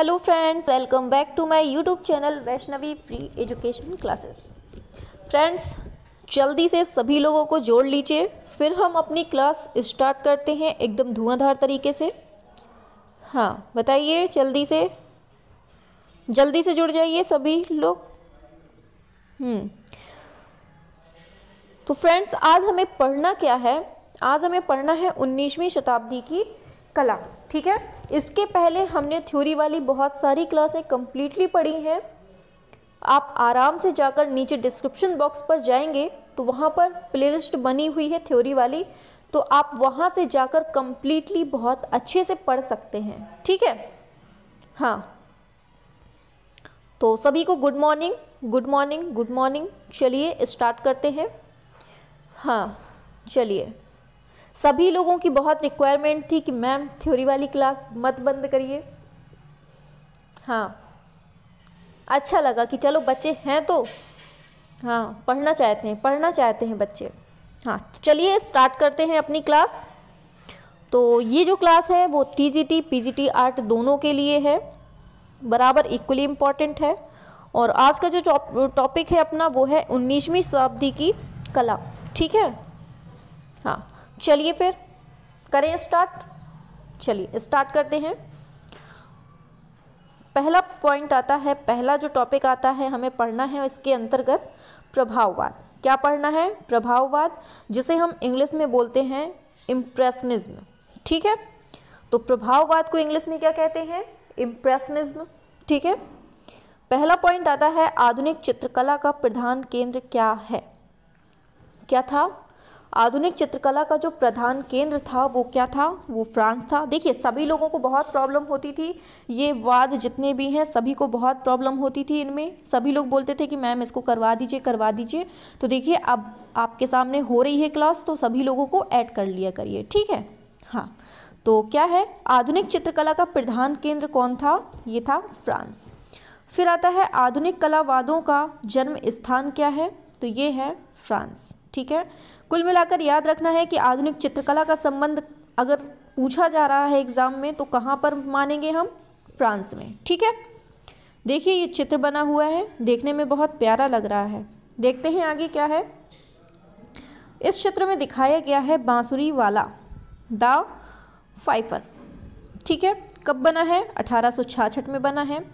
Hello friends welcome back to my YouTube channel Vaishnavi free education classes friends जल्दी से सभी लोगों को जोड़ लीजिए, फिर हम अपनी क्लास स्टार्ट करते हैं एकदम धुआंधार तरीके से। हाँ बताइए, जल्दी से जल्दी से जुड़ जाइए सभी लोग। हम्म तो फ्रेंड्स आज हमें पढ़ना क्या है? आज हमें पढ़ना है उन्नीसवीं शताब्दी की कला। ठीक है? इसके पहले हमने थ्योरी वाली बहुत सारी क्लासें कम्प्लीटली पढ़ी हैं। आप आराम से जाकर नीचे डिस्क्रिप्शन बॉक्स पर जाएँगे तो वहाँ पर प्लेलिस्ट बनी हुई है थ्योरी वाली तो आप वहाँ से जाकर कम्प्लीटली बहुत अच्छे से पढ़ सकते हैं। ठीक है? हाँ। तो सभी को good morning good morning good morning चलिए स्टार्ट करते हैं। हाँ चलिए। सभी लोगों की बहुत रिक्वायरमेंट थी कि मैम थ्योरी वाली क्लास मत बंद करिए। हाँ अच्छा लगा कि चलो बच्चे हैं तो हाँ पढ़ना चाहते हैं, पढ़ना चाहते हैं बच्चे। हाँ तो चलिए स्टार्ट करते हैं अपनी क्लास तो ये जो क्लास है, वो T G T P G T art दोनों के लिए है। बराबर इक्वली इंपॉर्टेंट है। और आज का जो टॉपिक है अपना, वो है उन्नीसवीं शताब्दी की कला। ठीक है? हाँ। चलिए फिर, करें स्टार्ट चलिए स्टार्ट करते हैं। पहला पॉइंट आता है, पहला जो टॉपिक आता है, हमें पढ़ना है इसके अंतर्गत प्रभाववाद। क्या पढ़ना है? प्रभाववाद, जिसे हम इंग्लिश में बोलते हैं इम्प्रेशनिज्म ठीक है? तो प्रभाववाद को इंग्लिश में क्या कहते हैं? इम्प्रेशनिज्म ठीक है? पहला पॉइंट आता है, आधुनिक चित्रकला का प्रधान केंद्र क्या है? क्या था? आधुनिक चित्रकला का जो प्रधान केंद्र था, वो क्या था? वो फ्रांस था। देखिए, सभी लोगों को बहुत प्रॉब्लम होती थी। ये वाद जितने भी हैं, सभी को बहुत प्रॉब्लम होती थी इनमें। सभी लोग बोलते थे कि, मैम, इसको करवा दीजिए करवा दीजिए। तो देखिए, अब आपके सामने हो रही है क्लास तो सभी लोगों को ऐड कर लिया करिए। ठीक है? हाँ। तो क्या है? आधुनिक चित्रकला का प्रधान केंद्र कौन था? ये था फ्रांस। फिर आता है आधुनिक कलावादों का जन्म स्थान क्या है? तो ये है फ्रांस। ठीक है? कुल मिलाकर याद रखना है कि आधुनिक चित्रकला का संबंध अगर पूछा जा रहा है एग्ज़ाम में तो कहाँ पर मानेंगे हम? फ्रांस में। ठीक है? देखिए, ये चित्र बना हुआ है। देखने में बहुत प्यारा लग रहा है। देखते हैं आगे क्या है। इस चित्र में दिखाया गया है बांसुरी वाला, द फाइफर। ठीक है? कब बना है? अठारह में बना है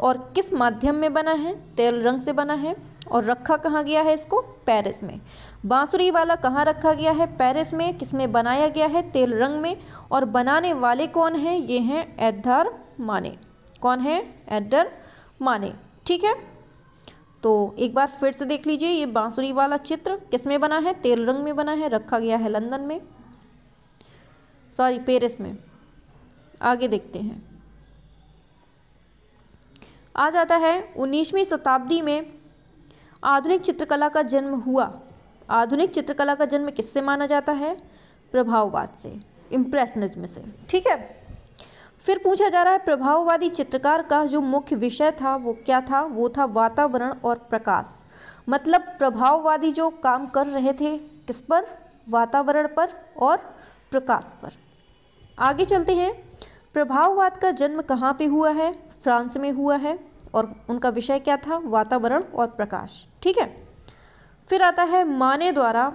और किस माध्यम में बना है? तेल रंग से बना है। और रखा कहाँ गया है इसको? पेरिस में। बांसुरी वाला कहाँ रखा गया है? पेरिस में। किसमें बनाया गया है? तेल रंग में। और बनाने वाले कौन हैं? ये हैं एडर माने। कौन है? एडर माने। ठीक है? तो एक बार फिर से देख लीजिए, ये बांसुरी वाला चित्र किसमें बना है? तेल रंग में बना है। रखा गया है लंदन में। सॉरी, पेरिस में। आगे देखते हैं। आ जाता है उन्नीसवीं शताब्दी में आधुनिक चित्रकला का जन्म हुआ। आधुनिक चित्रकला का जन्म किससे माना जाता है? प्रभाववाद से इम्प्रेशनिज्म से। ठीक है? फिर पूछा जा रहा है, प्रभाववादी चित्रकार का जो मुख्य विषय था, वो क्या था? वो था वातावरण और प्रकाश। मतलब प्रभाववादी जो काम कर रहे थे, किस पर? वातावरण पर और प्रकाश पर। आगे चलते हैं। प्रभाववाद का जन्म कहाँ पे हुआ है? फ्रांस में हुआ है। और उनका विषय क्या था? वातावरण और प्रकाश। ठीक है? फिर आता है माने द्वारा।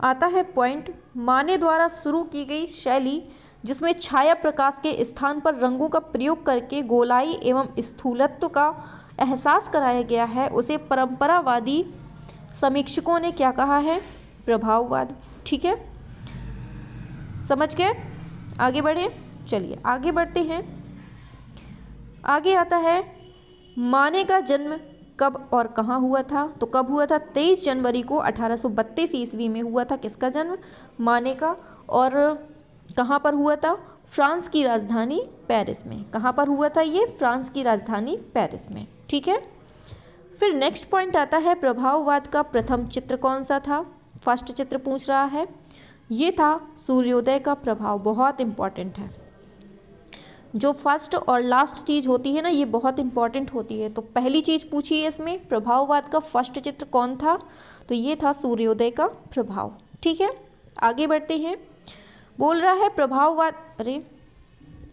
आता है पॉइंट, माने द्वारा शुरू की गई शैली, जिसमें छाया प्रकाश के स्थान पर रंगों का प्रयोग करके गोलाई एवं स्थूलत्व का एहसास कराया गया है। उसे परंपरावादी समीक्षकों ने क्या कहा है? प्रभाववाद। ठीक है? समझ गए? आगे बढ़े? चलिए, आगे बढ़ते हैं। आगे आता है, माने का जन्म कब और कहाँ हुआ था? तो कब हुआ था? तेईस जनवरी को अठारह ईस्वी में हुआ था। किसका जन्म? माने का। और कहाँ पर हुआ था? फ्रांस की राजधानी पेरिस में। कहाँ पर हुआ था ये? फ्रांस की राजधानी पेरिस में। ठीक है? फिर नेक्स्ट पॉइंट आता है, प्रभाववाद का प्रथम चित्र कौन सा था? फ़र्स्ट चित्र पूछ रहा है। ये था सूर्योदय का प्रभाव। बहुत इंपॉर्टेंट है। जो फ़र्स्ट और लास्ट चीज़ होती है ना, ये बहुत इंपॉर्टेंट होती है। तो पहली चीज़ पूछी है इसमें, प्रभाववाद का फ़र्स्ट चित्र कौन था? तो ये था सूर्योदय का प्रभाव। ठीक है? आगे बढ़ते हैं। बोल रहा है प्रभाववाद, अरे,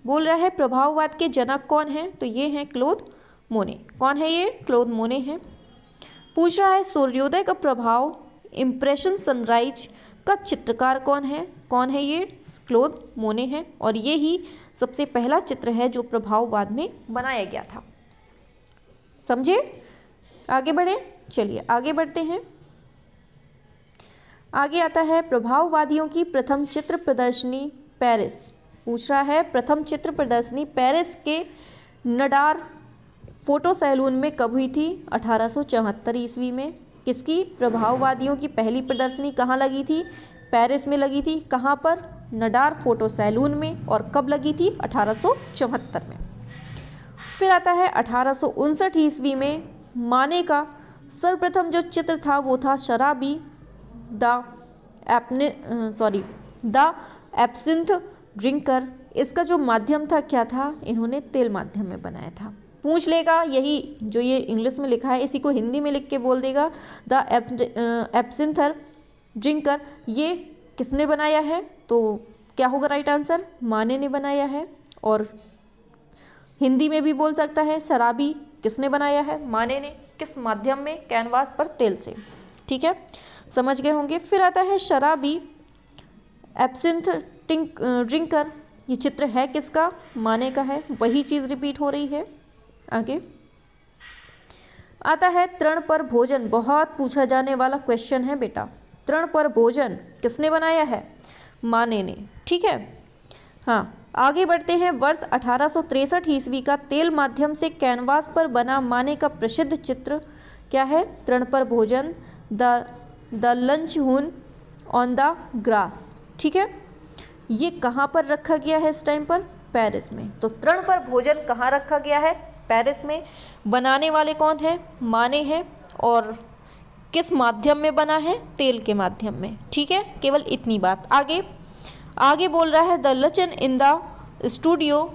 बोल रहा है प्रभाववाद के जनक कौन है? तो ये हैं क्लोद मोने। कौन है ये? क्लोद मोने हैं। पूछ रहा है सूर्योदय का प्रभाव इम्प्रेशन सनराइज का चित्रकार कौन है? कौन है ये? क्लोद मोने हैं। और ये ही सबसे पहला चित्र है जो प्रभाववाद में बनाया गया था। समझे? आगे बढ़े? चलिए, आगे बढ़ते हैं। आगे आता है, प्रभाववादियों की प्रथम चित्र प्रदर्शनी पेरिस। पूछ रहा है, प्रथम चित्र प्रदर्शनी पेरिस के नडार फ़ोटो सैलून में कब हुई थी? अठारह ईस्वी में। किसकी? प्रभाववादियों की पहली प्रदर्शनी कहाँ लगी थी? पेरिस में लगी थी। कहाँ पर? नडार फ़ोटो सैलून में और कब लगी थी? अठारह सौ चौहत्तर में। फिर आता है अठारह सौ उनसठ ईस्वी में माने का सर्वप्रथम जो चित्र था वो था शराबी द एपने सॉरी द एप्सिंथ ड्रिंकर। इसका जो माध्यम था, क्या था? इन्होंने तेल माध्यम में बनाया था। पूछ लेगा, यही जो ये इंग्लिश में लिखा है, इसी को हिंदी में लिख के बोल देगा, द एप्सिंथर ड्रिंकर। ये किसने बनाया है? तो क्या होगा राइट आंसर माने ने बनाया है और हिंदी में भी बोल सकता है, शराबी किसने बनाया है? माने ने किस माध्यम में? कैनवास पर तेल से। ठीक है? समझ गए होंगे? फिर आता है शराबी एब्सिंथ टिंक ड्रिंकर ये चित्र है किसका? माने का है। वही चीज़ रिपीट हो रही है। आगे। आता है तृण पर भोजन। बहुत पूछा जाने वाला क्वेश्चन है बेटा। तृण पर भोजन किसने बनाया है? माने ने। ठीक है? हाँ आगे बढ़ते हैं। वर्ष अठारह ईस्वी का तेल माध्यम से कैनवास पर बना माने का प्रसिद्ध चित्र क्या है? तृण पर भोजन, the the luncheon, on the grass. ठीक है? ये कहाँ पर रखा गया है इस टाइम पर? पेरिस में। तो तृण पर भोजन कहाँ रखा गया है? पेरिस में। बनाने वाले कौन है? माने हैं। और किस माध्यम में बना है? तेल के माध्यम में। ठीक है? केवल इतनी बात। आगे। आगे बोल रहा है, the luncheon in the studio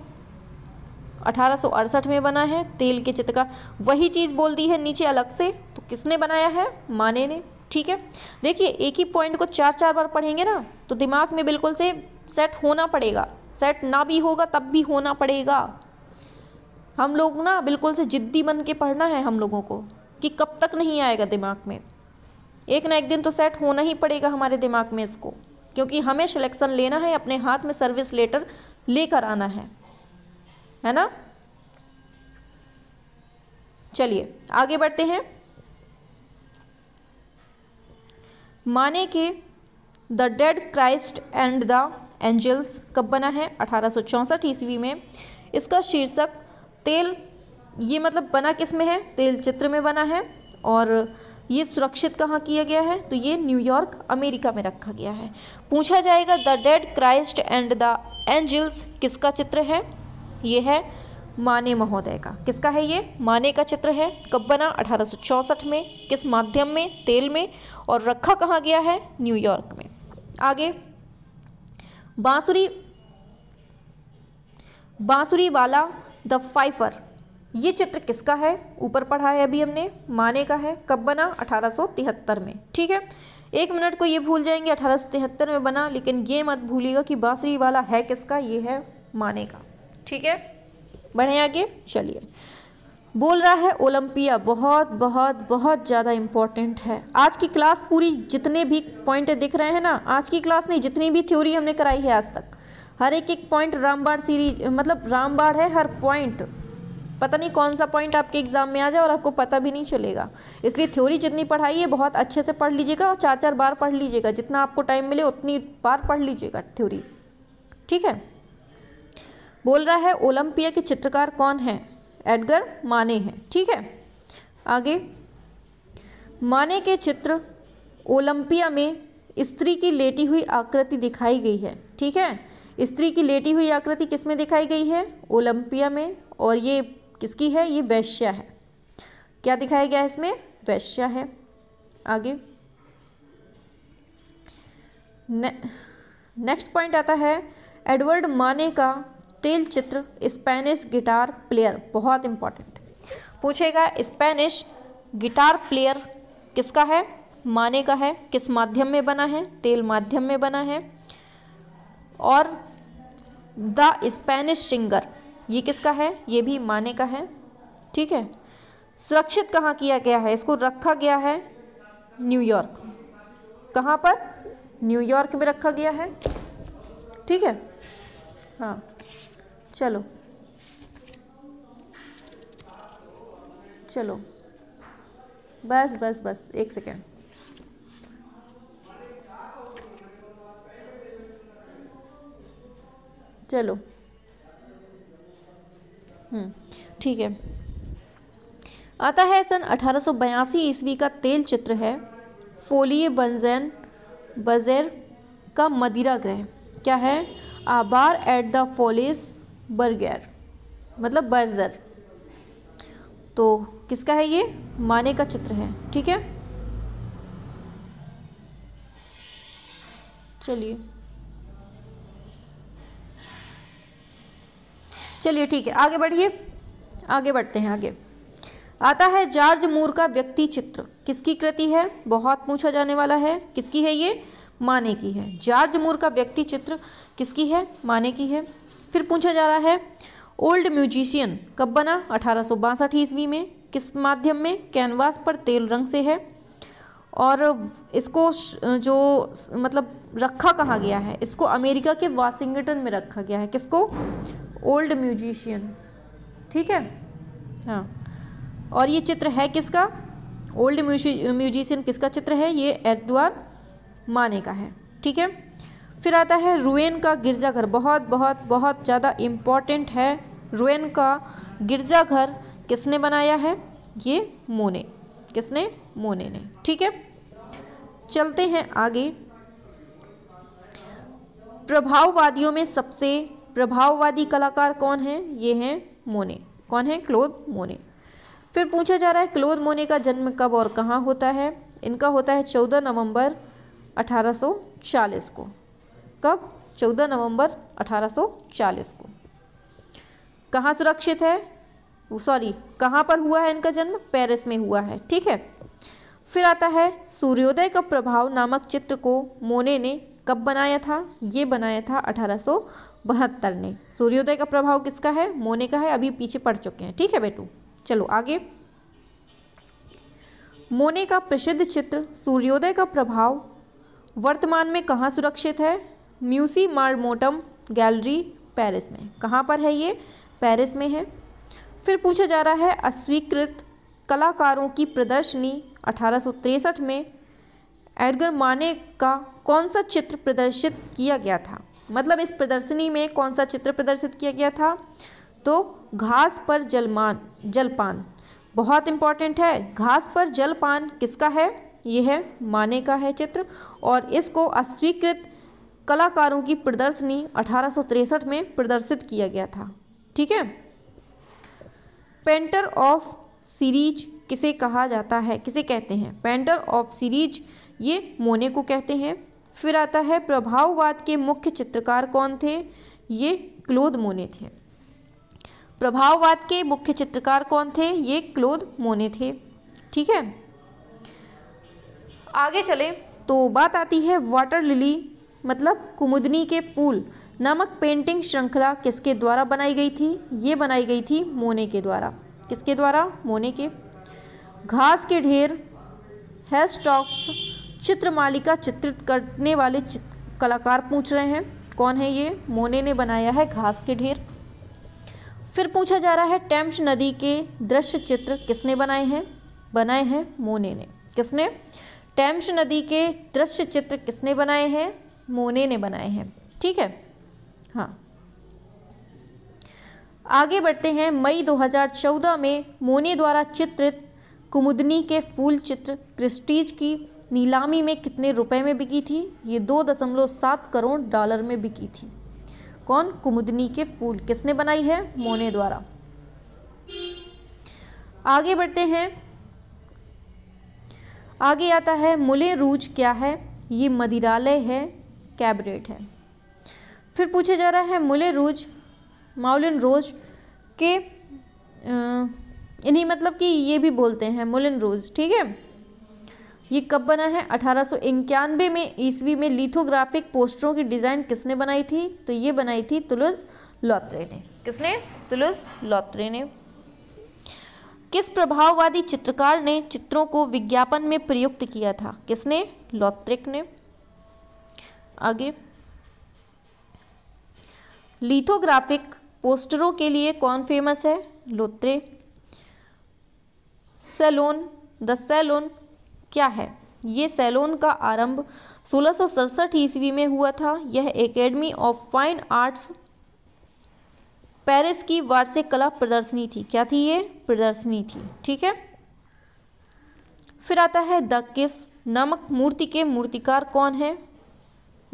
अठारह सौ अड़सठ में बना है। तेल के चित्र का वही चीज़ बोल दी है नीचे अलग से। तो किसने बनाया है? माने ने। ठीक है? देखिए, एक ही पॉइंट को चार चार बार पढ़ेंगे ना तो दिमाग में बिल्कुल से सेट होना पड़ेगा। सेट ना भी होगा, तब भी होना पड़ेगा। हम लोग ना बिल्कुल से जिद्दी बन के पढ़ना है हम लोगों को। कि कब तक नहीं आएगा दिमाग में? एक ना एक दिन तो सेट होना ही पड़ेगा हमारे दिमाग में इसको, क्योंकि हमें सिलेक्शन लेना है, अपने हाथ में सर्विस लेटर लेकर आना है। है ना? चलिए, आगे बढ़ते हैं। माने के the dead Christ and the angels कब बना है? अठारह सौ ईस्वी में। इसका शीर्षक, तेल ये मतलब बना किसमें है? तेल चित्र में बना है और ये सुरक्षित कहाँ किया गया है? तो ये न्यूयॉर्क अमेरिका में रखा गया है। पूछा जाएगा, the dead Christ and the angels किसका चित्र है? ये है माने महोदय का। किसका है ये? माने का चित्र है। कब बना? अठारह में। किस माध्यम में? तेल में। और रखा कहाँ गया है? न्यूयॉर्क में। आगे। बांसुरी बांसुरी वाला द फाइफर। ये चित्र किसका है? ऊपर पढ़ा है अभी हमने। माने का है। कब बना? अठारह सौ तिहत्तर में। ठीक है? एक मिनट को ये भूल जाएँगे। अठारह सौ तिहत्तर में बना, लेकिन ये मत भूलिएगा कि बांसुरी वाला है किसका? ये है माने का। ठीक है? बढ़े आगे। चलिए। बोल रहा है ओलंपिया। बहुत बहुत बहुत ज़्यादा इंपॉर्टेंट है। आज की क्लास पूरी जितने भी पॉइंट दिख रहे हैं ना, आज की क्लास नहीं, जितनी भी थ्योरी हमने कराई है आज तक। हर एक एक पॉइंट रामबाड़ सीरीज़ मतलब रामबाड़ है हर पॉइंट पता नहीं कौन सा पॉइंट आपके एग्ज़ाम में आ जाए और आपको पता भी नहीं चलेगा। इसलिए थ्योरी जितनी पढ़ाई है, बहुत अच्छे से पढ़ लीजिएगा और चार चार बार पढ़ लीजिएगा। जितना आपको टाइम मिले, उतनी बार पढ़ लीजिएगा थ्योरी ठीक है? बोल रहा है, ओलंपिया के चित्रकार कौन है? एडगर माने हैं। ठीक है? आगे। माने के चित्र, ओलंपिया में स्त्री की लेटी हुई आकृति दिखाई गई है। ठीक है? स्त्री की लेटी हुई आकृति किसमें दिखाई गई है? ओलंपिया में। और ये किसकी है? ये वैश्या है। क्या दिखाया गया इसमें? वैश्या है। आगे। ने, नेक्स्ट पॉइंट आता है। एडवर्ड माने का तेल चित्र स्पेनिश गिटार प्लेयर बहुत इंपॉर्टेंट पूछेगा स्पेनिश गिटार प्लेयर किसका है? माने का है। किस माध्यम में बना है? तेल माध्यम में बना है। और द स्पेनिश सिंगर ये किसका है? ये भी माने का है। ठीक है? सुरक्षित कहाँ किया गया है? इसको रखा गया है न्यूयॉर्क कहाँ पर? न्यूयॉर्क में रखा गया है। ठीक है? हाँ। चलो। चलो। बस बस बस। एक सेकेंड। चलो। ठीक है। आता है सन अठारह ईस्वी का तेल चित्र है। फोलिए बंजैन बजेर का मदिरा ग्रह। क्या है? आबार एट द फोलिस बर्गैर मतलब बर्जर। तो किसका है ये? माने का चित्र है, ठीक है? चलिए। चलिए ठीक है, आगे बढ़िए। आगे बढ़ते हैं, आगे। आता है जॉर्ज मूर का व्यक्ति चित्र। किसकी कृति है? बहुत पूछा जाने वाला है। किसकी है ये? माने की है। जॉर्ज मूर का व्यक्ति चित्र किसकी है? माने की है। फिर पूछा जा रहा है, ओल्ड म्यूजिशियन कब बना? अठारह ईस्वी में। किस माध्यम में? कैनवास पर तेल रंग से है। और इसको जो मतलब रखा कहाँ गया है? इसको अमेरिका के वाशिंगटन में रखा गया है। किसको? Old musician. ठीक है? हाँ। और ये चित्र है किसका? ओल्ड म्यूजिशियन किसका चित्र है? ये एडवर्ड माने का है। ठीक है? फिर आता है रुएन का गिरजाघर। बहुत बहुत बहुत ज़्यादा इंपॉर्टेंट है रुएन का गिरजाघर। किसने बनाया है? ये मोने। किसने? मोने ने। ठीक है? चलते हैं आगे। प्रभाववादियों में सबसे प्रभाववादी कलाकार कौन है? ये हैं मोने। कौन है? क्लोद मोने। फिर पूछा जा रहा है, क्लोद मोने का जन्म कब और कहाँ होता है? इनका होता है चौदह नवंबर 1840 को। कब? चौदह नवंबर 1840 को। कहाँ सुरक्षित है? सॉरी, कहाँ पर हुआ है इनका जन्म? पेरिस में हुआ है, ठीक है? फिर आता है, सूर्योदय का प्रभाव नामक चित्र को मोने ने कब बनाया था? ये बनाया था अठारह ने। सूर्योदय का प्रभाव किसका है? मोने का है। अभी पीछे पड़ चुके हैं। ठीक है बेटू? चलो आगे। मोने का प्रसिद्ध चित्र, सूर्योदय का प्रभाव, वर्तमान में कहाँ सुरक्षित है? म्यूसी मार्मोटम गैलरी, पेरिस में। कहाँ पर है ये? पेरिस में है। फिर पूछा जा रहा है, अस्वीकृत कलाकारों की प्रदर्शनी अठारह में एडगर माने का कौन सा चित्र प्रदर्शित किया गया था? मतलब इस प्रदर्शनी में कौन सा चित्र प्रदर्शित किया गया था? तो घास पर जलमान, जलपान। बहुत इंपॉर्टेंट है। घास पर जलपान किसका है? ये है माने का है चित्र। और इसको अस्वीकृत कलाकारों की प्रदर्शनी अठारह में प्रदर्शित किया गया था। ठीक है? पेंटर ऑफ़ सीरीज़ किसे कहा जाता है? किसे कहते हैं? पेंटर ऑफ़ सीरीज़ ये मोने को कहते हैं। फिर आता है, प्रभाववाद के मुख्य चित्रकार कौन थे? ये क्लोद मोने थे। प्रभाववाद के मुख्य चित्रकार कौन थे? ये क्लोद मोने थे। ठीक है? आगे चले तो बात आती है वाटर लिली मतलब कुमुदनी के फूल, नामक पेंटिंग श्रृंखला किसके द्वारा बनाई गई थी? ये बनाई गई थी मोने के द्वारा। किसके द्वारा? मोने के। घास के ढेर हैस्टॉक्स चित्र मालिका चित्रित करने वाले कलाकार पूछ रहे हैं, कौन है ये? मोने ने बनाया है घास के ढेर। फिर पूछा जा रहा है, टेम्स नदी के दृश्य चित्र किसने बनाए हैं? बनाए हैं मोने ने। किसने? टेम्स नदी के दृश्य चित्र किसने बनाए हैं? मोने ने बनाए हैं। ठीक है? हाँ। आगे बढ़ते हैं, मई 2014 में मोने द्वारा चित्रित कुमुदनी के फूल चित्र क्रिस्टीज की नीलामी में कितने रुपए में बिकी थी? ये दो दशमलव सात करोड़ डॉलर में बिकी थी। कौन कुमुदनी के फूल किसने बनाई है? मोने द्वारा। आगे बढ़ते हैं। आगे आता है, मुले रूज क्या है? ये मदिरालय है, कैबरेट है। फिर पूछा जा रहा है, मुले रूज, माउलिन रोज के इन्हीं मतलब कि ये भी बोलते हैं, मुलिन रोज, ठीक है? ये कब बना है? अठारह में ईस्वी में लिथोग्राफिक पोस्टरों की डिज़ाइन किसने बनाई थी? तो ये बनाई थी तुलस लॉत्रे ने। किसने? तुलस लॉत्रे ने। किस प्रभाववादी चित्रकार ने चित्रों को विज्ञापन में प्रयुक्त किया था? किसने? लॉत्रिक ने। आगे। लिथोग्राफिक पोस्टरों के लिए कौन फ़ेमस है? लोत्रे। सैलोन, द सैलोन क्या है? ये सैलोन का आरंभ सोलह ईस्वी में हुआ था। यह academy of fine arts Paris की वार्षिक कला प्रदर्शनी थी। क्या थी ये? प्रदर्शनी थी। ठीक है? फिर आता है द किस नामक मूर्ति के मूर्तिकार कौन है?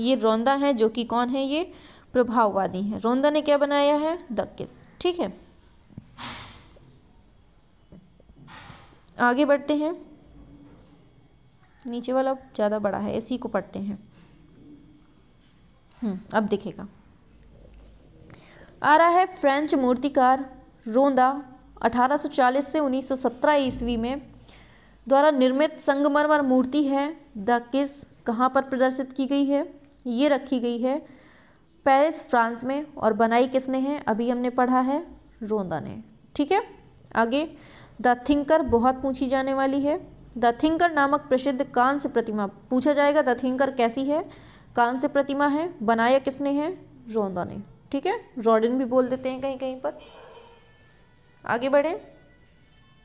ये रोंदा है, जो कि कौन है ये? प्रभाववादी है। रोंदा ने क्या बनाया है? द किस। ठीक है? आगे बढ़ते हैं। नीचे वाला ज़्यादा बड़ा है इसी को पढ़ते हैं। हम्म, अब दिखेगा। आ रहा है फ्रेंच मूर्तिकार रोंदा 1840 से 1917 ईस्वी में द्वारा निर्मित संगमरमर मूर्ति है। द किस कहाँ पर प्रदर्शित की गई है? ये रखी गई है पेरिस फ्रांस में। और बनाई किसने है? अभी हमने पढ़ा है रोंदा ने। ठीक है? आगे द थिंकर बहुत पूछी जाने वाली है। द थिंकर नामक प्रसिद्ध कांस्य प्रतिमा। पूछा जाएगा, द थिंकर कैसी है? कांस्य प्रतिमा है, बनाया किसने है? रोंदा ने। ठीक है? रॉडिन भी बोल देते हैं कहीं कहीं पर। आगे बढ़े।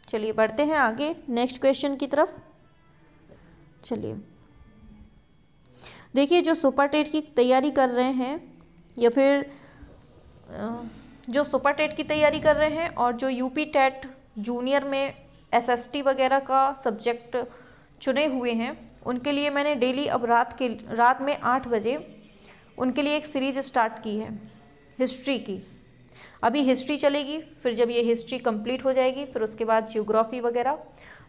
चलिए, बढ़ते हैं आगे। नेक्स्ट क्वेश्चन की तरफ़। चलिए। देखिए, जो सुपर टेट की तैयारी कर रहे हैं, या फिर जो सुपर टेट की तैयारी कर रहे हैं, और जो यूपी टेट जूनियर में एसएसटी वगैरह का सब्जेक्ट चुने हुए हैं। उनके लिए मैंने डेली अब रात के, रात में आठ बजे उनके लिए एक सीरीज़ स्टार्ट की है हिस्ट्री की। अभी हिस्ट्री चलेगी, फिर जब ये हिस्ट्री कंप्लीट हो जाएगी, फिर उसके बाद जियोग्राफी वगैरह,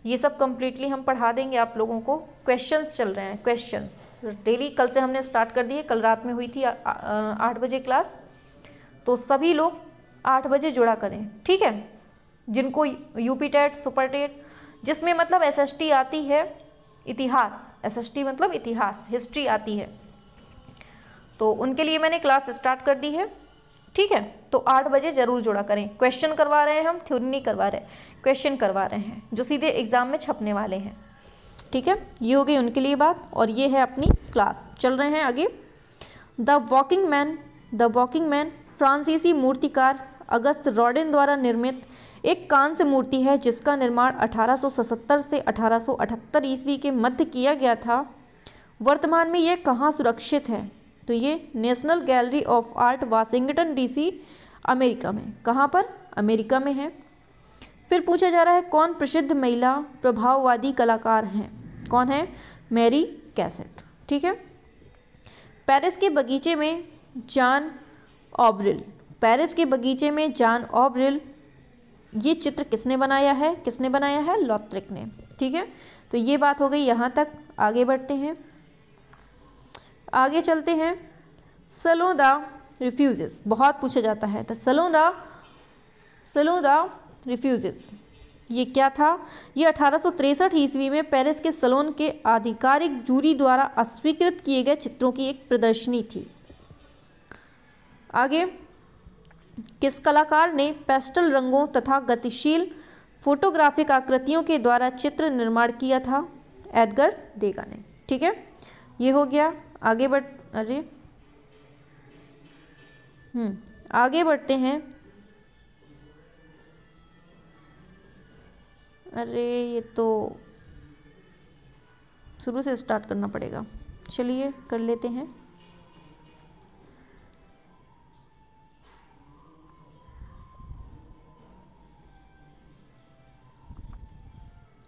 ये सब कम्प्लीटली हम पढ़ा देंगे आप लोगों को। क्वेश्चंस चल रहे हैं क्वेश्चंस डेली कल से हमने स्टार्ट कर दिए, कल रात में हुई थी आठ बजे क्लास तो सभी लोग आठ बजे जुड़ा करें, ठीक है? जिनको यूपी टेट, सुपर टेट, जिसमें मतलब एसएसटी आती है, इतिहास। एसएसटी मतलब इतिहास, हिस्ट्री आती है। तो उनके लिए मैंने क्लास स्टार्ट कर दी है। ठीक है? तो आठ बजे ज़रूर जुड़ा करें। क्वेश्चन करवा रहे हैं हम थ्योरी नहीं करवा रहे क्वेश्चन करवा रहे हैं, जो सीधे एग्ज़ाम में छपने वाले हैं। ठीक है? ये हो गई उनके लिए बात और ये है अपनी क्लास। चल रहे हैं आगे। The walking man the walking man फ्रांसीसी मूर्तिकार अगस्त रॉडिन द्वारा निर्मित एक कांस्य मूर्ति है, जिसका निर्माण 1877 से 1878 ईस्वी के मध्य किया गया था। वर्तमान में यह कहाँ सुरक्षित है? तो ये National Gallery of Art, Washington DC, America में। कहाँ पर? अमेरिका में है। फिर पूछा जा रहा है, कौन प्रसिद्ध महिला, प्रभाववादी कलाकार हैं? कौन है? Mary Cassatt. ठीक है? पेरिस के बगीचे में जान ऑब्रिल। पेरिस के बगीचे में जान ऑब्रिल ये चित्र किसने बनाया है? किसने बनाया है? लॉत्रिक ने। ठीक है? तो ये बात हो गई यहाँ तक। आगे बढ़ते हैं। आगे चलते हैं। सलोदा रिफ्यूजेस बहुत पूछा जाता है। तो सलोदा सलोदा रिफ्यूजेस ये क्या था? ये अठारह ईस्वी में पेरिस के सलोन के आधिकारिक जूरी द्वारा अस्वीकृत किए गए चित्रों की एक प्रदर्शनी थी। आगे। किस कलाकार ने पेस्टल रंगों तथा गतिशील फोटोग्राफिक आकृतियों के द्वारा चित्र निर्माण किया था? एडगर देगा ने। ठीक है? ये हो गया। आगे बढ़, अरे। हम्म आगे बढ़ते हैं। अरे, ये तो शुरू से स्टार्ट करना पड़ेगा। चलिए, कर लेते हैं।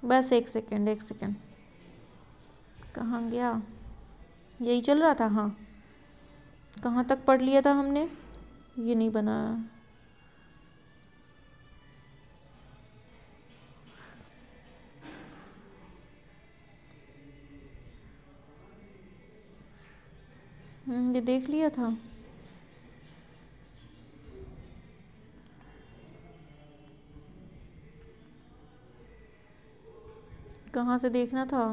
बस एक सेकेंड एक सेकेंड। कहाँ गया? यही चल रहा था? हाँ। कहाँ तक पढ़ लिया था हमने? ये नहीं बना। हम्म, ये देख लिया था। कहाँ से देखना था।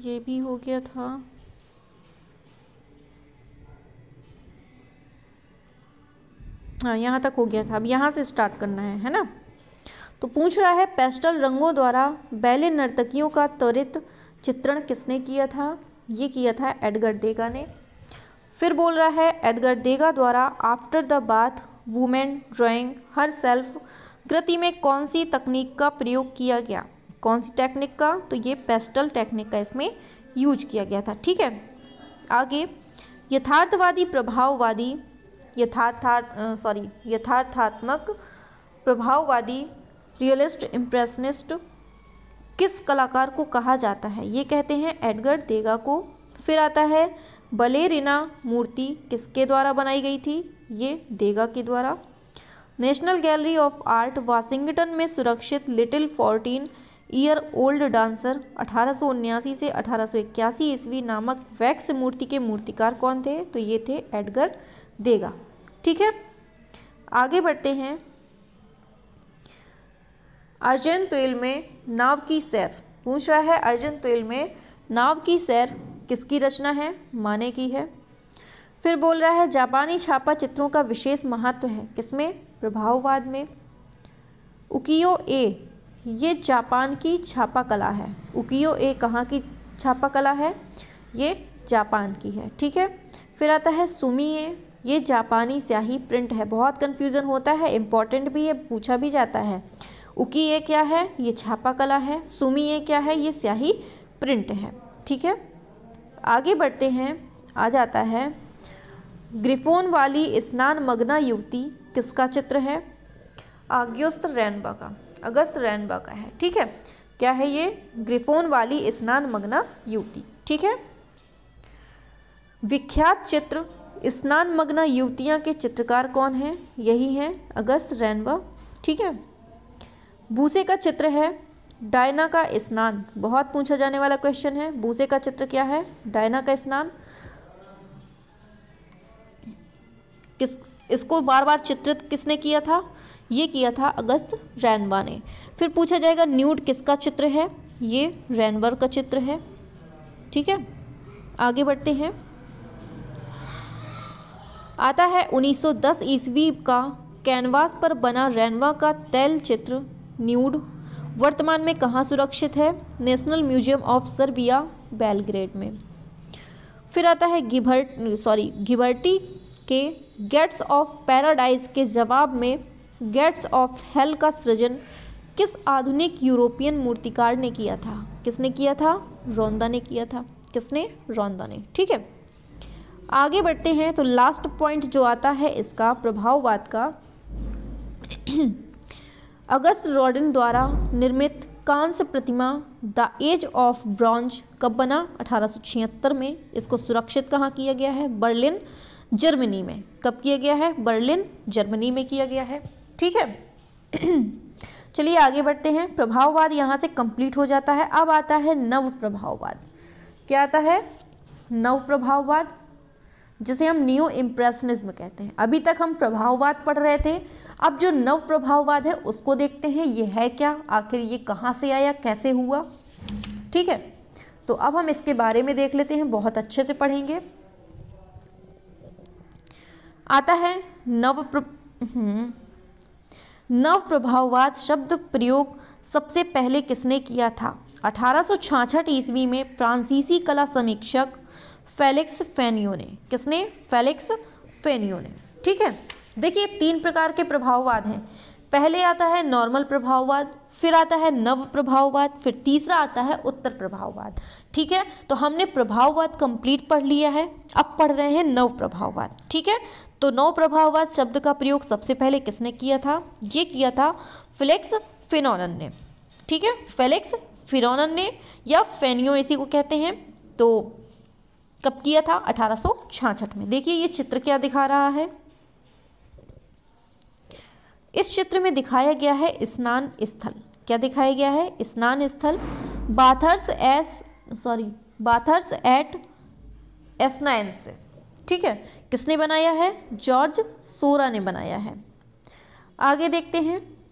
ये भी हो गया था। हाँ यहाँ तक हो गया था। अब यहाँ से स्टार्ट करना है है ना? तो पूछ रहा है पेस्टल रंगों द्वारा बैले नर्तकियों का त्वरित चित्रण किसने किया था? ये किया था एडगर देगा ने। फिर बोल रहा है, एडगर देगा द्वारा after the bath women drawing herself कृति में कौन सी तकनीक का प्रयोग किया गया? कौन सी टेक्निक का? तो ये पेस्टल टेक्निक का इसमें यूज़ किया गया था, ठीक है? आगे, यथार्थवादी प्रभाववादी यथार्थात सॉरी यथार्थात्मक प्रभाववादी रियलिस्ट इम्प्रेशनिस्ट किस कलाकार को कहा जाता है? ये कहते हैं एडगर देगा को। फिर आता है, बलेरिना मूर्ति किसके द्वारा बनाई गई थी? ये देगा के द्वारा। National Gallery of Art Washington में सुरक्षित little fourteen year old dancer अठारह से अठारह ईस्वी नामक वैक्स मूर्ति के मूर्तिकार कौन थे? तो ये थे एडगर देगा। ठीक है? आगे बढ़ते हैं। अर्जन तुल में नाव की सैर। पूछ रहा है, अर्जन तुल में नाव की सैर किसकी रचना है? माने की है। फिर बोल रहा है, जापानी छापा चित्रों का विशेष महत्व है। किसमें? प्रभाववाद में। उकियो ए, ये जापान की छापा कला है। उकियो ए कहाँ की छापा कला है? ये जापान की है, ठीक है? फिर आता है सुमी ए, ये जापानी स्याही प्रिंट है। बहुत कन्फ्यूज़न होता है इंपॉर्टेंट भी है, पूछा भी जाता है। उकी ये क्या है? ये छापा कला है। सुमी ये क्या है? ये स्याही प्रिंट है, ठीक है? आगे बढ़ते हैं, आ जाता है। ग्रिफोन वाली स्नान मग्ना युवती किसका चित्र है? आग्योस्त रैनबा का। अगस्त रैनबा का है, ठीक है? क्या है ये? ग्रिफोन वाली स्नान मग्ना युवती, ठीक है? विख्यात चित्र, स्नान मग्ना युवतियाँ के चित्रकार कौन हैं? यही हैं अगस्त रैनबा, ठीक है? बूसे का चित्र है, डायना का स्नान। बहुत पूछा जाने वाला क्वेश्चन है, बूसे का चित्र क्या है? डायना का स्नान। किस इसको बार बार चित्रित किसने किया था? ये किया था अगस्त रैनबा ने। फिर पूछा जाएगा, न्यूड किसका चित्र है? ये रैनबर का चित्र है। ठीक है? आगे बढ़ते हैं। आता है 1910 ईस्वी का कैनवास पर बना रैनवा का तैल चित्र, न्यूड। वर्तमान में कहाँ सुरक्षित है? National Museum of Serbia, Belgrade में। फिर आता है गिभर्ट, सॉरी गिबर्टी के गेट्स ऑफ़ पैराडाइज के जवाब में गेट्स ऑफ़ हेल का सृजन किस आधुनिक यूरोपियन मूर्तिकार ने किया था? किसने किया था? रोंदा ने किया था। किसने? रोंदा ने। ठीक है। आगे बढ़ते हैं तो लास्ट पॉइंट जो आता है इसका, प्रभाववाद का। अगस्त रॉडन द्वारा निर्मित कांस्य प्रतिमा द एज ऑफ़ ब्रॉन्ज कब बना? अठारह सौ छिहत्तर में। इसको सुरक्षित कहाँ किया गया है? बर्लिन। जर्मनी में। कब किया गया है? बर्लिन, जर्मनी में किया गया है। ठीक है? चलिए आगे बढ़ते हैं। प्रभाववाद यहाँ से कंप्लीट हो जाता है। अब आता है नव प्रभाववाद। क्या आता है? नव प्रभाववाद, जिसे हम न्यू इम्प्रेशनिज्म कहते हैं। अभी तक हम प्रभाववाद पढ़ रहे थे। अब जो नव प्रभाववाद है, उसको देखते हैं। ये है क्या? आखिर ये कहाँ से आया? कैसे हुआ? ठीक है? तो अब हम इसके बारे में देख लेते हैं। बहुत अच्छे से पढ़ेंगे। आता है नव प्र... हम्म, नव प्रभाववाद शब्द प्रयोग सबसे पहले किसने किया था? अठारह ईस्वी में फ्रांसीसी कला समीक्षक फेलिक्स फेनियो ने। किसने? फेलिक्स फेनियो ने। ठीक है? देखिए तीन प्रकार के प्रभाववाद हैं। पहले आता है नॉर्मल प्रभाववाद फिर आता है नव प्रभाववाद फिर तीसरा आता है उत्तर प्रभाववाद। ठीक है? तो हमने प्रभाववाद कंप्लीट पढ़ लिया है। अब पढ़ रहे हैं नव प्रभाववाद। ठीक है? तो नव प्रभाववाद शब्द का प्रयोग सबसे पहले किसने किया था? ये किया था फिलेक्स फिनोनन ने। ठीक है? फेलिक्स फिनोनन ने या फेनियो इसी को कहते हैं। तो कब किया था? अठारह में। देखिए ये चित्र क्या दिखा रहा है। इस चित्र में दिखाया गया है स्नान स्थल। क्या दिखाया गया है? स्नान स्थल। बाथर्स एस, सॉरी, बाथर्स एट एसनाइंस ठीक है? किसने बनाया है? जॉर्ज सोरा ने बनाया है। आगे देखते हैं।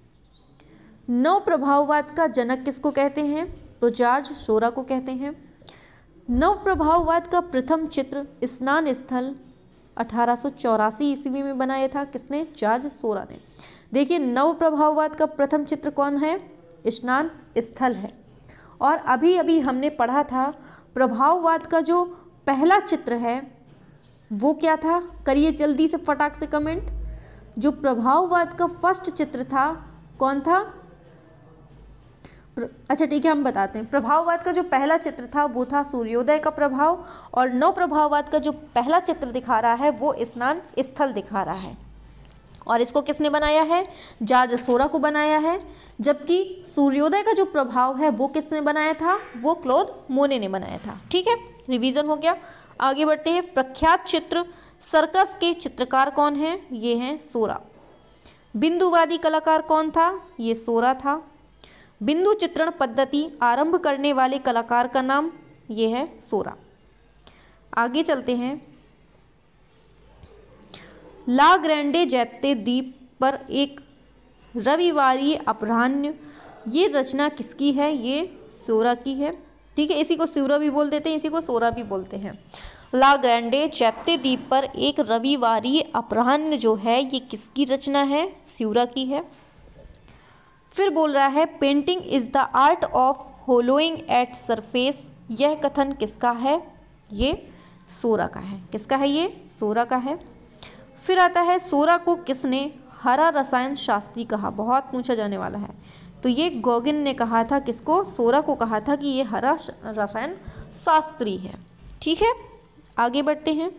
नव प्रभाववाद का जनक किसको कहते हैं? तो जॉर्ज सोरा को कहते हैं। नव प्रभाववाद का प्रथम चित्र स्नान स्थल अठारह ईस्वी में बनाया था। किसने? जॉर्ज सोरा ने। देखिए नव प्रभाववाद का प्रथम चित्र कौन है? स्नान स्थल है। और अभी अभी हमने पढ़ा था, प्रभाववाद का जो पहला चित्र है वो क्या था? करिए जल्दी से फटाक से कमेंट जो प्रभाववाद का फ़र्स्ट चित्र था, कौन था? अच्छा ठीक है, हम बताते हैं। प्रभाववाद का जो पहला चित्र था, वो था सूर्योदय का प्रभाव और नव प्रभाववाद का जो पहला चित्र दिखा रहा है, वो स्नान स्थल दिखा रहा है। और इसको किसने बनाया है? जॉर्ज सोरा को बनाया है, जबकि सूर्योदय का जो प्रभाव है, वो किसने बनाया था? वो क्लोद मोने ने बनाया था। ठीक है? रिवीजन हो गया। आगे बढ़ते हैं। प्रख्यात चित्र, सर्कस के चित्रकार कौन हैं? ये हैं सोरा। बिंदुवादी कलाकार कौन था? ये सोरा था। बिंदु चित्रण पद्धति आरंभ करने वाले कलाकार का नाम ये है सोरा। आगे चलते हैं। ला ग्रैंडे जैते द्वीप पर एक रविवार अपराह्न, ये रचना किसकी है? ये सोरा की है। ठीक है, इसी को सूरा भी बोल देते हैं, इसी को सोरा भी बोलते हैं। ला ग्रैंडे चैत्य द्वीप पर एक रविवारी अपराह्न जो है, ये किसकी रचना है? स्यूरा की है। फिर बोल रहा है painting is the art of hollowing at surface यह कथन किसका है? ये सोरा का है। किसका है ये? सोरा का है। फिर आता है, सोरा को किसने हरा रसायन शास्त्री कहा? बहुत पूछा जाने वाला है। तो ये गोगिन ने कहा था किसको? सोरा को कहा था कि ये हरा रसायन शास्त्री है। ठीक है? आगे बढ़ते हैं।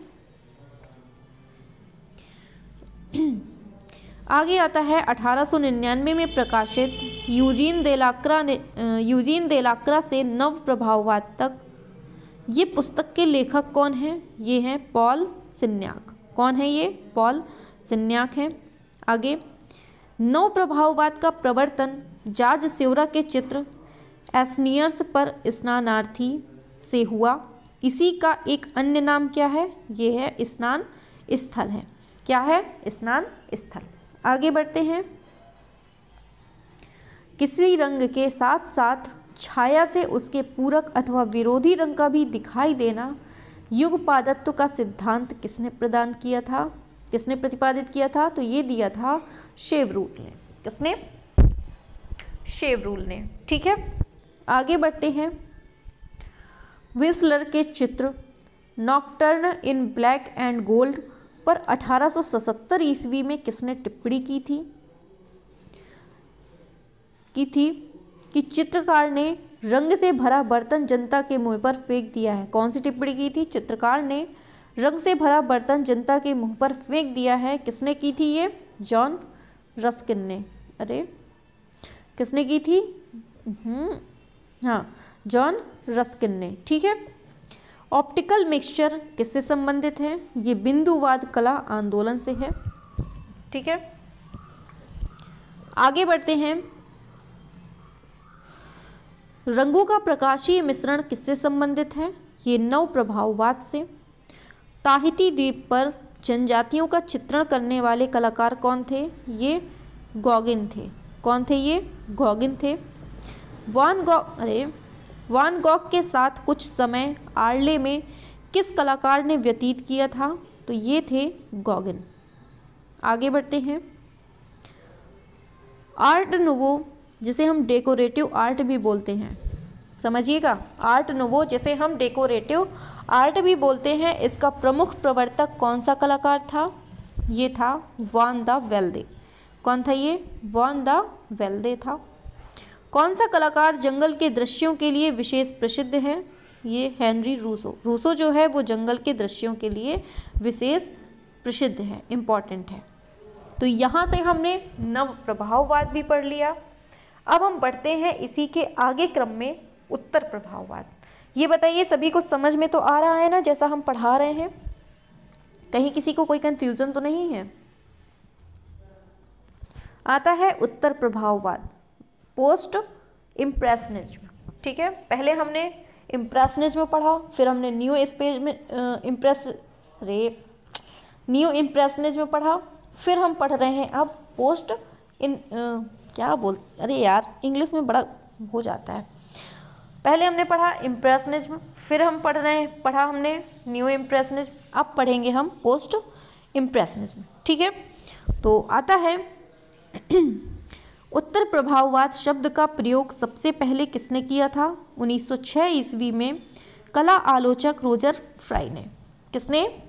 आगे आता है 1899 में प्रकाशित। यूजीन देलाक्रा ने यूजीन देलाक्रा से नव प्रभाववाद तक। ये पुस्तक के लेखक कौन हैं? ये हैं पॉल सिन्याक। कौन है ये? पॉल सिन्याक हैं। आगे। नव प्रभाववाद का प्रवर्तन जॉर्ज सेवरा के चित्र एसनियर्स पर स्नानार्थी से हुआ। इसी का एक अन्य नाम क्या है? ये है स्नान स्थल है। क्या है? स्नान स्थल। आगे बढ़ते हैं। किसी रंग के साथ साथ छाया से उसके पूरक अथवा विरोधी रंग का भी दिखाई देना युगपादत्व का सिद्धांत किसने प्रदान किया था? किसने प्रतिपादित किया था? तो ये दिया था शेव रूल ने। किसने? शेव रूल ने। ठीक है? आगे बढ़ते हैं। विस्लर के चित्र, nocturne in black and gold पर 1877 ईस्वी में किसने टिप्पणी की थी? की थी? कि चित्रकार ने रंग से भरा बर्तन जनता के मुँह पर फेंक दिया है। कौन सी टिप्पणी की थी? चित्रकार ने रंग से भरा बर्तन जनता के मुँह पर फेंक दिया है। किसने की थी ये? जॉन रस्किन ने। अरे किसने की थी? हम्म, हाँ जॉन रस्किन ने ठीक है? ऑप्टिकल मिक्सचर किससे संबंधित है? ये बिंदुवाद कला आंदोलन से है ठीक है? आगे बढ़ते हैं। रंगों का प्रकाशीय मिश्रण किससे संबंधित है? ये नव प्रभाववाद से। ताहिती द्वीप पर जनजातियों का चित्रण करने वाले कलाकार कौन थे? ये गॉगिन थे। कौन थे ये? गॉगिन थे। वान गॉ, अरे, वान गॉग के साथ कुछ समय आर्ले में किस कलाकार ने व्यतीत किया था? तो ये थे गॉगिन। आगे बढ़ते हैं। आर्ट नोवो, जिसे हम डेकोरेटिव आर्ट भी बोलते हैं। समझिएगा, आर्ट नोवो, जिसे हम डेकोरेटिव आर्ट भी बोलते हैं, इसका प्रमुख प्रवर्तक कौन सा कलाकार था? ये था वान द वेल्दे। कौन था ये? वॉन द वेल्दे था। कौन सा कलाकार जंगल के दृश्यों के लिए विशेष प्रसिद्ध है? ये हेनरी रूसो। रूसो जो है, वो जंगल के दृश्यों के लिए विशेष प्रसिद्ध है इंपॉर्टेंट है। तो यहाँ से हमने नव प्रभाववाद भी पढ़ लिया। अब हम बढ़ते हैं इसी के आगे क्रम में उत्तर प्रभाववाद। ये बताइए, सभी को समझ में तो आ रहा है ना, जैसा हम पढ़ा रहे हैं? कहीं किसी को कोई कंफ्यूजन तो नहीं है? आता है उत्तर प्रभाववाद पोस्ट इम्प्रेसनिज्म ठीक है पहले हमने इम्प्रेसनिज्म पढ़ा फिर हमने न्यू स्पेज में इम्प्रेस रे न्यू इम्प्रेसनिज्म पढ़ा फिर हम पढ़ रहे हैं अब पोस्ट इन आ, क्या बोल अरे यार इंग्लिश में बड़ा हो जाता है। पहले हमने पढ़ा इम्प्रेशनिज्म फिर हम पढ़ रहे हैं पढ़ा हमने न्यू इम्प्रेशनिज्म अब पढ़ेंगे हम पोस्ट इम्प्रेशनिज्म ठीक है तो आता है उत्तर प्रभाववाद शब्द का प्रयोग सबसे पहले किसने किया था? 1906 ईस्वी में कला आलोचक रोजर फ्राई ने। किसने?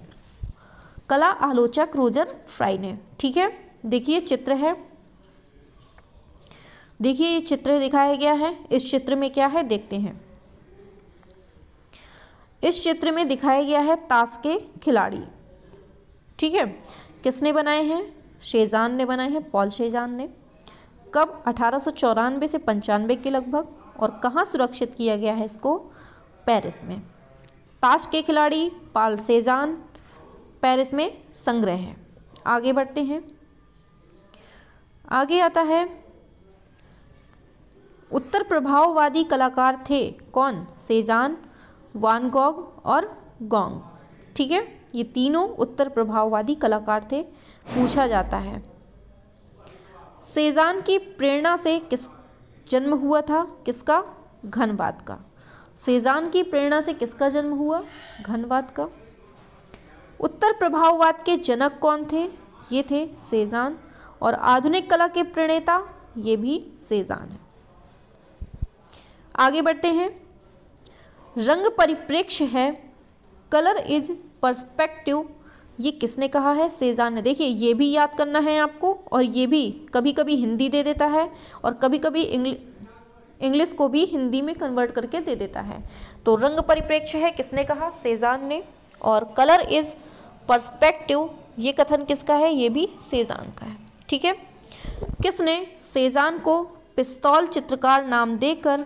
कला आलोचक रोजर फ्राई ने। ठीक है? देखिए चित्र है। देखिए ये चित्र दिखाया गया है। इस चित्र में क्या है? देखते हैं। इस चित्र में दिखाया गया है ताश के खिलाड़ी। ठीक है? किसने बनाए हैं? शेजान ने बनाए हैं, पॉल शेजान ने। कब? अठारह सौ चौरानवे से पंचानवे के लगभग। और कहाँ सुरक्षित किया गया है इसको? पेरिस में। ताश के खिलाड़ी पाल सेजान पेरिस में संग्रह है। आगे बढ़ते हैं। आगे आता है। उत्तर प्रभाववादी कलाकार थे कौन? सेजान वान गॉग और गोंग। ठीक है? ये तीनों उत्तर प्रभाववादी कलाकार थे। पूछा जाता है। सेजान की प्रेरणा से किस जन्म हुआ था? किसका? घनवाद का। सेजान की प्रेरणा से किसका जन्म हुआ? घनवाद का। उत्तर प्रभाववाद के जनक कौन थे? ये थे सेजान। और आधुनिक कला के प्रणेता, ये भी सेजान है। आगे बढ़ते हैं। रंग परिप्रेक्ष्य है। Colour is perspective. ये किसने कहा है? सेजान ने। देखिए, ये भी याद करना है आपको और ये भी कभी कभी हिंदी दे देता है और कभी कभी इंग्लिश को भी हिंदी में कन्वर्ट करके दे देता है। तो रंग परिप्रेक्ष्य है किसने कहा? सेजान ने। और कलर इज़ पर्सपेक्टिव ये कथन किसका है? ये भी सेजान का है। ठीक है? किसने सेजान को पिस्तौल चित्रकार नाम देकर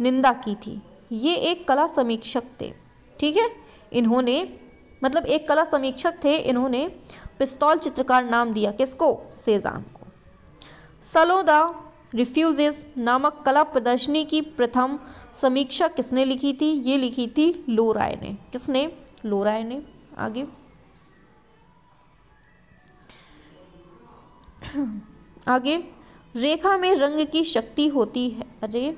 निंदा की थी? ये एक कला समीक्षक थे। ठीक है? इन्होंने मतलब एक कला समीक्षक थे, इन्होंने पिस्तौल चित्रकार नाम दिया किसको? सेजान को। सलोदा रिफ्यूजेस नामक कला प्रदर्शनी की प्रथम समीक्षा किसने लिखी थी? ये लिखी थी लोराय ने। किसने? लोराय ने। आगे। आगे। रेखा में रंग की शक्ति होती है। अरे।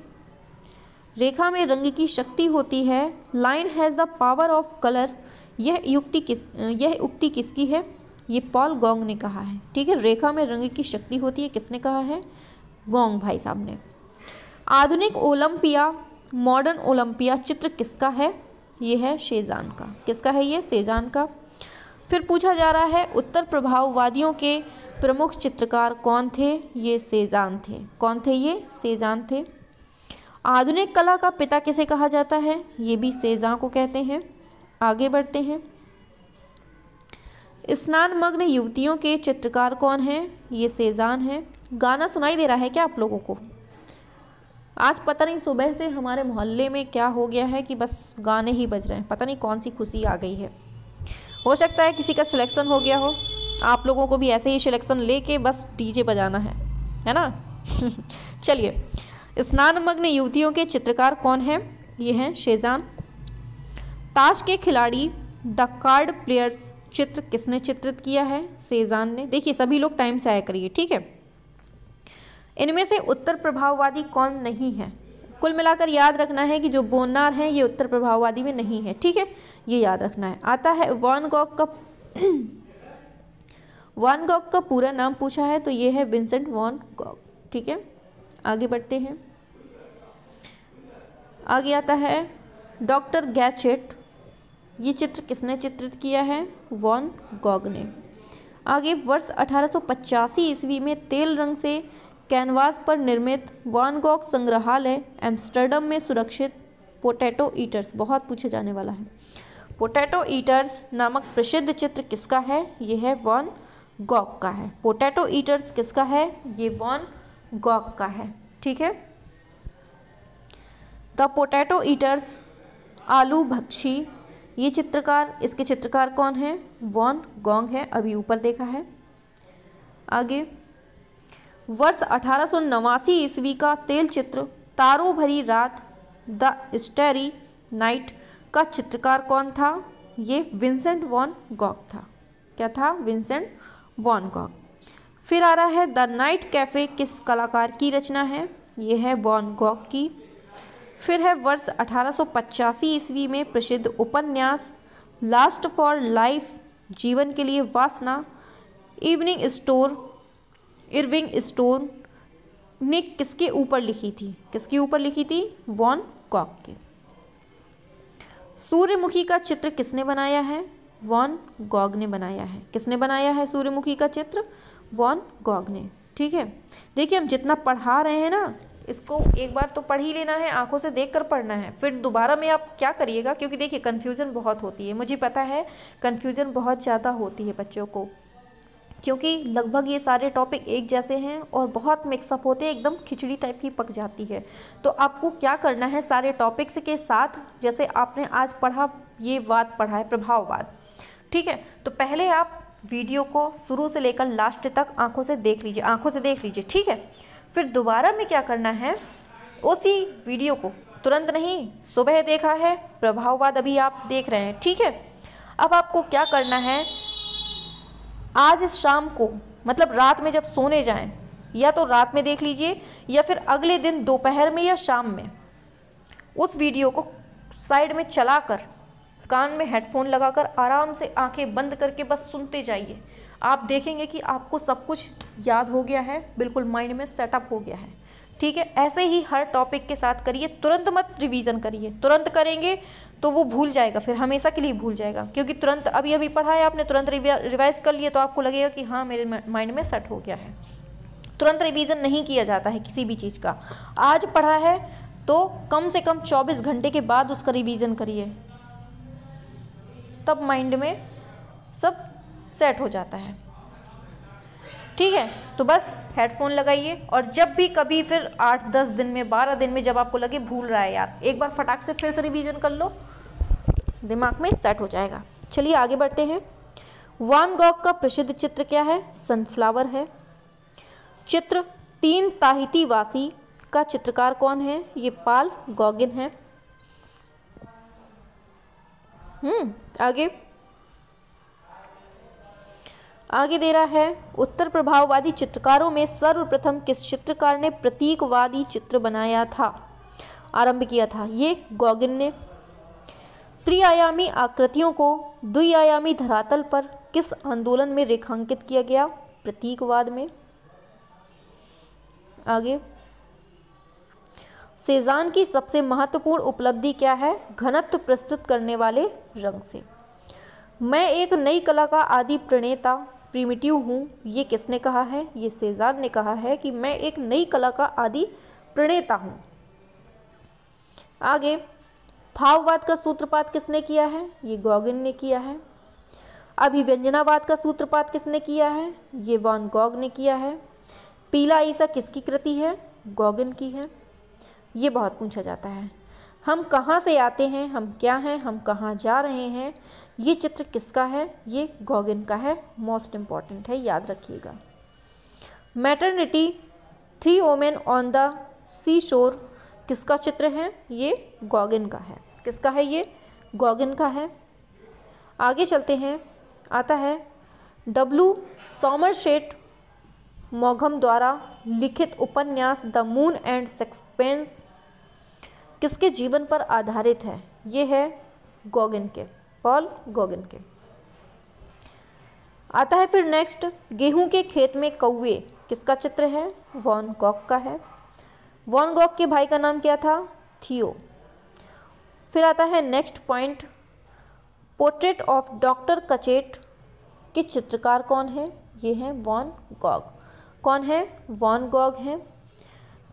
रेखा में रंग की शक्ति होती है। Line has the power of colour. यह युक्ति किस, यह उक्ति किसकी है? ये पॉल गोंग ने कहा है। ठीक है, रेखा में रंग की शक्ति होती है, किसने कहा है? गोंग भाई साहब ने। आधुनिक ओलंपिया, मॉडर्न ओलंपिया चित्र किसका है? ये है शेजान का। किसका है ये? शेजान का। फिर पूछा जा रहा है, उत्तर प्रभाववादियों के प्रमुख चित्रकार कौन थे? ये सेजान थे। कौन थे ये? सेजान थे। आधुनिक कला का पिता किसे कहा जाता है? ये भी सेजा को कहते हैं। आगे बढ़ते हैं। स्नान मग्न युवतियों के चित्रकार कौन हैं? ये सेजान है। गाना सुनाई दे रहा है क्या आप लोगों को? आज पता नहीं सुबह से हमारे मोहल्ले में क्या हो गया है कि बस गाने ही बज रहे हैं। पता नहीं कौन सी खुशी आ गई है। हो सकता है किसी का सिलेक्शन हो गया हो। आप लोगों को भी ऐसे ही सिलेक्शन लेके बस डीजे बजाना है। है ना? चलिए। स्नान मग्न युवतियों के चित्रकार कौन है? ये हैं शेजान ताश के खिलाड़ी, द कार्ड प्लेयर्स चित्र किसने चित्रित किया है? सेजान ने। देखिए, सभी लोग टाइम से आया करिए, ठीक है? इनमें से उत्तर प्रभाववादी कौन नहीं है? कुल मिलाकर याद रखना है कि जो बोनार हैं, ये उत्तर प्रभाववादी में नहीं है, ठीक है? ये याद रखना है। आता है वन गॉक का वन गॉक का पूरा नाम पूछा है तो ये है विंसेंट वॉन गॉक ठीक है? आगे बढ़ते हैं। आगे आता है डॉक्टर गैचेट ये चित्र किसने चित्रित किया है? वॉन गॉग ने आगे वर्ष अठारह सौ पचासी ईस्वी में तेल रंग से कैनवास पर निर्मित वॉन गॉग संग्रहालय एम्स्टर्डम में सुरक्षित पोटैटो ईटर्स। बहुत पूछे जाने वाला है। पोटैटो ईटर्स नामक प्रसिद्ध चित्र किसका है? ये है वॉन गॉग का है। पोटैटो ईटर्स किसका है? ये वॉन गॉग का है। ठीक है? द पोटैटो ईटर्स आलू भक्षी ये चित्रकार, इसके चित्रकार कौन है? वॉन गोंग है, अभी ऊपर देखा है। आगे, वर्ष अठारह सौ नवासी ईस्वी का तेल चित्र, तारों भरी रात, द स्टेरी नाइट का चित्रकार कौन था? ये विंसेंट वॉन गॉग था। क्या था? Vincent van Gogh. फिर आ रहा है द नाइट कैफ़े, किस कलाकार की रचना है? ये है वॉन गॉग की। फिर है वर्ष अठारह सौ पचासी ईस्वी में प्रसिद्ध उपन्यास लास्ट फॉर लाइफ जीवन के लिए वासना इवनिंग स्टोर इरविंग स्टोर ने किसके ऊपर लिखी थी? किसके ऊपर लिखी थी? वॉन कॉक के। सूर्यमुखी का चित्र किसने बनाया है? वॉन गॉग ने बनाया है। किसने बनाया है सूर्यमुखी का चित्र? वॉन गॉग ने। ठीक है? देखिए, हम जितना पढ़ा रहे हैं ना इसको एक बार तो पढ़ ही लेना है, आँखों से देख कर पढ़ना है। फिर दोबारा में आप क्या करिएगा? क्योंकि देखिए कन्फ्यूज़न बहुत होती है। मुझे पता है कन्फ्यूज़न बहुत ज़्यादा होती है बच्चों को। क्योंकि लगभग ये सारे टॉपिक एक जैसे हैं और बहुत मिक्सअप होते हैं, एकदम खिचड़ी टाइप की पक जाती है। तो आपको क्या करना है सारे टॉपिक्स के साथ? जैसे आपने आज पढ़ा, ये वाद पढ़ा है प्रभाववाद ठीक है? तो पहले आप वीडियो को शुरू से लेकर लास्ट तक आँखों से देख लीजिए, आँखों से देख लीजिए, ठीक है? फिर दोबारा में क्या करना है? उसी वीडियो को। तुरंत नहीं, सुबह देखा है, प्रभाववाद अभी आप देख रहे हैं, ठीक है? अब आपको क्या करना है? आज शाम को मतलब रात में जब सोने जाएँ, या तो रात में देख लीजिए, या फिर अगले दिन दोपहर में या शाम में, उस वीडियो को साइड में चलाकर, कान में हेडफोन लगाकर आराम से आँखें बंद करके बस सुनते जाइए। आप देखेंगे कि आपको सब कुछ याद हो गया है, बिल्कुल माइंड में सेटअप हो गया है। ठीक है? ऐसे ही हर टॉपिक के साथ करिए, तुरंत मत रिवीजन करिए। तुरंत करेंगे तो वो भूल जाएगा, फिर हमेशा के लिए भूल जाएगा। क्योंकि तुरंत, अभी अभी पढ़ा है आपने, तुरंत रिवाइज कर लिया तो आपको लगेगा कि हाँ मेरे माइंड में सेट हो गया है। तुरंत रिवीजन नहीं किया जाता है किसी भी चीज़ का। आज पढ़ा है तो कम से कम 24 घंटे के बाद उसका रिवीजन करिए। तब माइंड में सब सेट हो जाता है। ठीक है? तो बस हेडफोन लगाइए और जब भी कभी फिर आठ, दस दिन में, बारह दिन में जब आपको लगे भूल रहा है यार, एक बार फटाक से फिर से रिवीजन कर लो, दिमाग में सेट हो जाएगा। चलिए आगे बढ़ते हैं। वान गॉग का प्रसिद्ध चित्र क्या है? सनफ्लावर है। चित्र तीन ताहिती वासी का चित्रकार कौन है? ये पाल गॉगिन है। हम्म आगे। आगे दे रहा है, उत्तर प्रभाववादी चित्रकारों में सर्वप्रथम किस चित्रकार ने प्रतीकवादी चित्र बनाया था? आरंभ किया था ये गॉगिन ने। त्रिआयामी आकृतियों को द्विआयामी धरातल पर किस आंदोलन में रेखांकित किया गया? प्रतीकवाद में। आगे। सेजान की सबसे महत्वपूर्ण उपलब्धि क्या है? घनत्व प्रस्तुत करने वाले रंग से। मैं एक नई कला का आदि प्रणेता प्रिमिटिव हूँ। ये किसने कहा है? ये सेजान ने कहा है कि मैं एक नई कला का आदि प्रणेता हूँ। आगे, भाववाद का सूत्रपात किसने किया है? ये गॉगिन ने किया है। अभिव्यंजनावाद का सूत्रपात किसने किया है? ये वॉन गॉग ने किया है। पीला ईसा किसकी कृति है? गॉगिन की है। ये बहुत पूछा जाता है। हम कहाँ से आते हैं, हम क्या हैं, हम कहाँ जा रहे हैं, ये चित्र किसका है, ये गॉगिन का है मोस्ट इंपॉर्टेंट है, याद रखिएगा। Maternity three women on the sea shore किसका चित्र है, ये गॉगिन का है। किसका है ये? गॉगिन का है। आगे चलते हैं, आता है डब्लू सॉमरशेट मोघम द्वारा लिखित उपन्यास द मून एंड सक्सपेंस किसके जीवन पर आधारित है? ये है गोगिन के, पॉल गोगिन के। आता है फिर नेक्स्ट गेहूँ के खेत में कौए किसका चित्र है? वॉन गॉक का है। वॉन गॉक के भाई का नाम क्या था? थियो। फिर आता है next point portrait of doctor Gachet के चित्रकार कौन है? ये हैं वॉन गॉग। कौन है? वॉन गॉग हैं।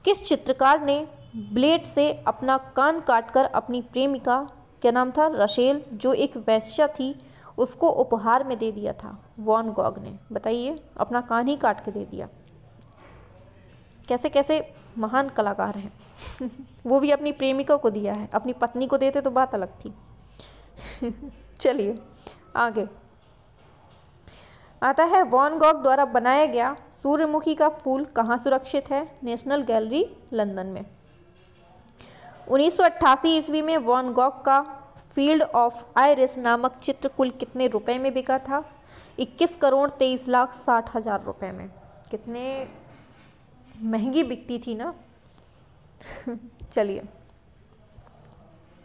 किस चित्रकार ने ब्लेड से अपना कान काटकर अपनी प्रेमिका, क्या नाम था, रशेल, जो एक वैश्या थी, उसको उपहार में दे दिया था, वॉन गॉग ने। बताइए, अपना कान ही काट के दे दिया। कैसे कैसे महान कलाकार हैं। वो भी अपनी प्रेमिका को दिया है। अपनी पत्नी को देते तो बात अलग थी। चलिए, आगे। आता है वॉन गॉग द्वारा बनाया गया सूर्यमुखी का फूल कहाँ सुरक्षित है? नेशनल गैलरी, लंदन में। उन्नीस सौ अट्ठासी ईस्वी में वॉन गॉग का फ़ील्ड ऑफ़ आयरिस नामक चित्र कुल कितने रुपए में बिका था? 21 करोड़ तेईस लाख साठ हज़ार रुपये में। कितने महँगी बिकती थी ना? चलिए।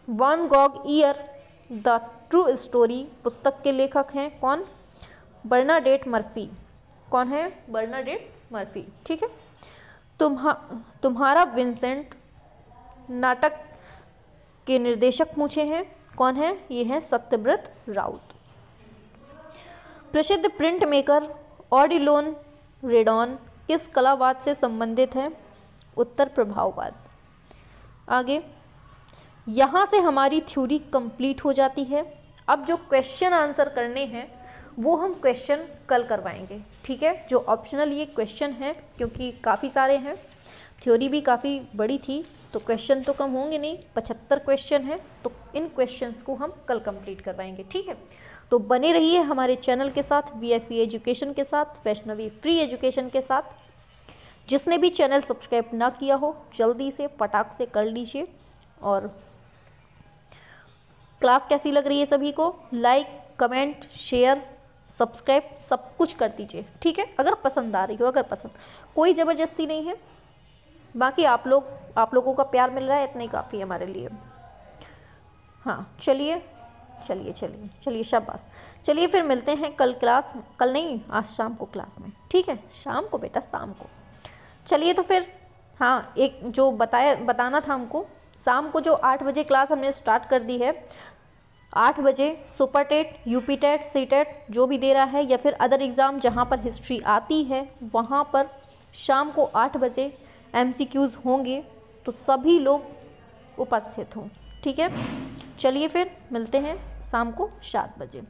Van Gogh ear the true story पुस्तक के लेखक हैं कौन? Bernadette Murphy. कौन है? Bernadette Murphy. ठीक है। तुम्हा, तुम्हारा विंसेंट नाटक के निर्देशक पूछे हैं। कौन है? ये है सत्यव्रत राउत। प्रसिद्ध प्रिंट मेकर ऑडिलोन रेडॉन किस कलावाद से संबंधित है? उत्तर प्रभाववाद। आगे, यहाँ से हमारी थ्योरी कंप्लीट हो जाती है। अब जो क्वेश्चन आंसर करने हैं, वो हम क्वेश्चन कल करवाएँगे, ठीक है? जो ऑप्शनल ये क्वेश्चन है, क्योंकि काफ़ी सारे हैं। थ्योरी भी काफ़ी बड़ी थी तो क्वेश्चन तो कम होंगे नहीं, पचहत्तर क्वेश्चन है तो इन क्वेश्चंस को हम कल कंप्लीट करवाएँगे, ठीक है? तो बने रहिए हमारे चैनल के साथ वी एफ़ एजुकेशन के साथ, वैष्णवी फ्री एजुकेशन के साथ। जिसने भी चैनल सब्सक्राइब ना किया हो, जल्दी से, फटाक से कर लीजिए। और क्लास कैसी लग रही है सभी को? लाइक कमेंट शेयर सब्सक्राइब सब कुछ कर दीजिए, ठीक है? अगर पसंद आ रही हो, अगर पसंद। कोई ज़बरदस्ती नहीं है। बाकी आप लोग, आप लोगों का प्यार मिल रहा है, इतना ही काफ़ी है हमारे लिए। हाँ चलिए चलिए चलिए चलिए, शाबाश। चलिए, फिर मिलते हैं कल क्लास, कल नहीं, आज शाम को क्लास में। ठीक है, शाम को बेटा, शाम को। चलिए तो फिर हाँ एक जो बताया, बताना था हमको, शाम को जो आठ बजे क्लास हमने स्टार्ट कर दी है, आठ बजे super TET, UP TET, C TET, जो भी दे रहा है, या फिर अदर एग्ज़ाम जहाँ पर हिस्ट्री आती है, वहाँ पर शाम को आठ बजे एम होंगे तो सभी लोग उपस्थित हों। ठीक है? चलिए फिर, मिलते हैं शाम को सात बजे।